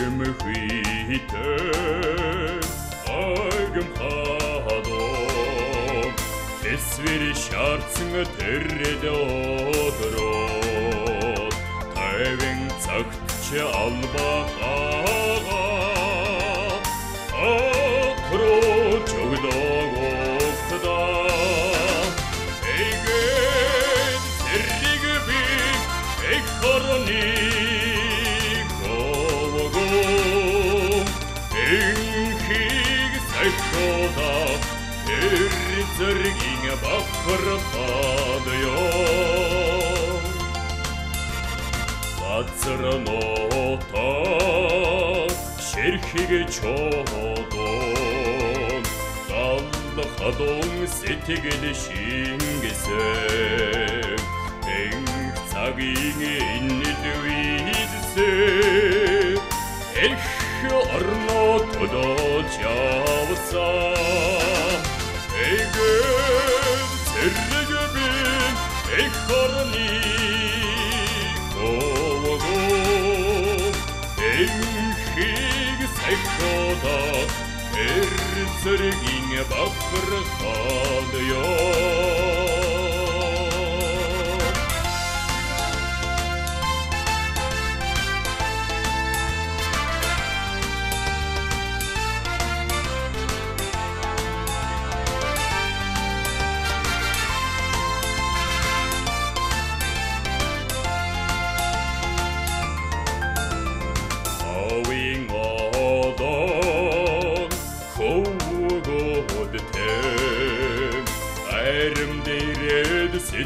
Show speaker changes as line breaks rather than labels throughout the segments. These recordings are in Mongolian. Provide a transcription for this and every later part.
Агм хитэ агм хадо Эсвэр шаарцсан тэррэд өдрөө Тайвэн цагт чи албахаа сайхода эр зэргийн бахархадё Газар нота шэрхийг чодон Гал хадон сэтгэл шингэсэн. Энх цагийн иннэд үйдсэн. Эх эх орны говго Энхийг сайхода эр зэргийн бахархадё Owing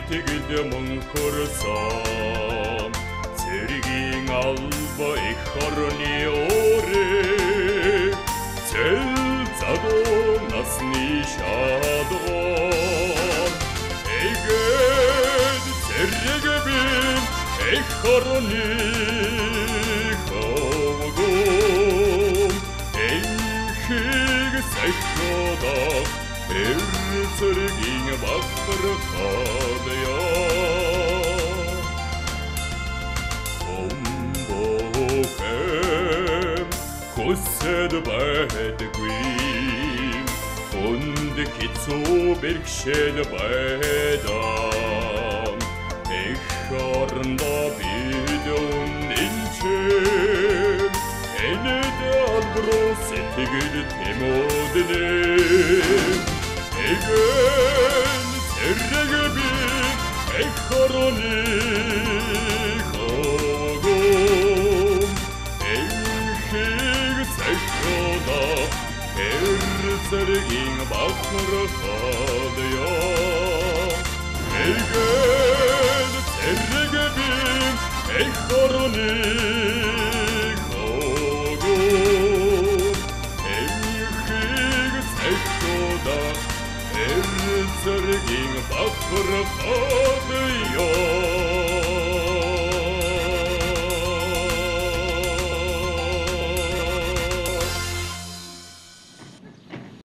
сэтгэлд мөнхөрсөн Цэргийн алба их орны өрөө Цэл задуу насны шадгон Эгэд цэрэг бин их орны хөвгөө Энхийг сайхода эр зэргийн бахархадё Омбохэм хүсэд байдаггүй Хүнд хэцүү бэрхшээл байдам Эх орондоо бид үнэнчээ Энэд албруу сэтгэл тэмүүднэ Эгэн зэрэг би эх ороны хогом. Энхийг сайхода эр зэргийн бахархадё Эгэн зэрэг би эх ороны Erzerging Baffer Fabio